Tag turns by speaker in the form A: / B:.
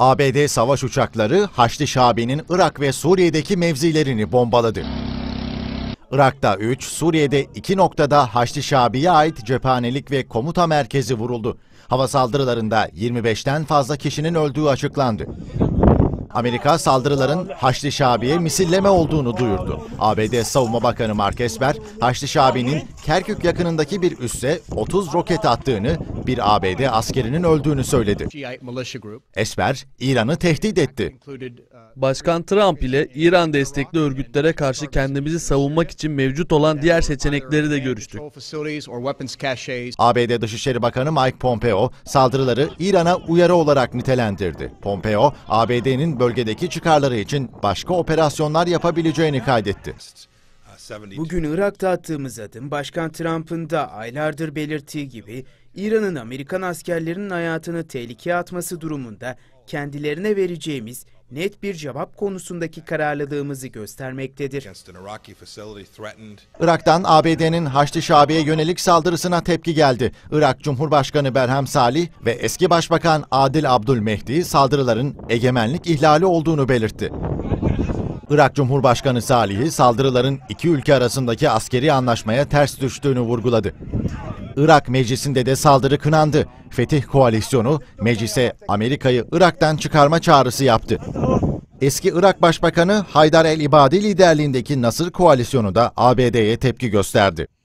A: ABD savaş uçakları Haçlı Şabi'nin Irak ve Suriye'deki mevzilerini bombaladı. Irak'ta 3, Suriye'de 2 noktada Haçlı Şabi'ye ait cephanelik ve komuta merkezi vuruldu. Hava saldırılarında 25'ten fazla kişinin öldüğü açıklandı. Amerika saldırıların Haçlı Şabi'ye misilleme olduğunu duyurdu. ABD Savunma Bakanı Mark Esper, Haçlı Şabi'nin Kerkük yakınındaki bir üsse 30 roket attığını, bir ABD askerinin öldüğünü söyledi. Esper, İran'ı tehdit etti.
B: Başkan Trump ile İran destekli örgütlere karşı kendimizi savunmak için mevcut olan diğer seçenekleri de görüştük.
A: ABD Dışişleri Bakanı Mike Pompeo saldırıları İran'a uyarı olarak nitelendirdi. Pompeo, ABD'nin bölgedeki çıkarları için başka operasyonlar yapabileceğini kaydetti.
C: Bugün Irak'ta attığımız adım Başkan Trump'ın da aylardır belirttiği gibi İran'ın Amerikan askerlerinin hayatını tehlikeye atması durumunda kendilerine vereceğimiz net bir cevap konusundaki kararlılığımızı göstermektedir.
A: Irak'tan ABD'nin Haçlı Şabi'ye yönelik saldırısına tepki geldi. Irak Cumhurbaşkanı Berham Salih ve eski Başbakan Adil Abdülmehdi saldırıların egemenlik ihlali olduğunu belirtti. Irak Cumhurbaşkanı Salih'i saldırıların iki ülke arasındaki askeri anlaşmaya ters düştüğünü vurguladı. Irak meclisinde de saldırı kınandı. Fetih Koalisyonu meclise Amerika'yı Irak'tan çıkarma çağrısı yaptı. Eski Irak Başbakanı Haydar el-İbadi liderliğindeki Nasır Koalisyonu da ABD'ye tepki gösterdi.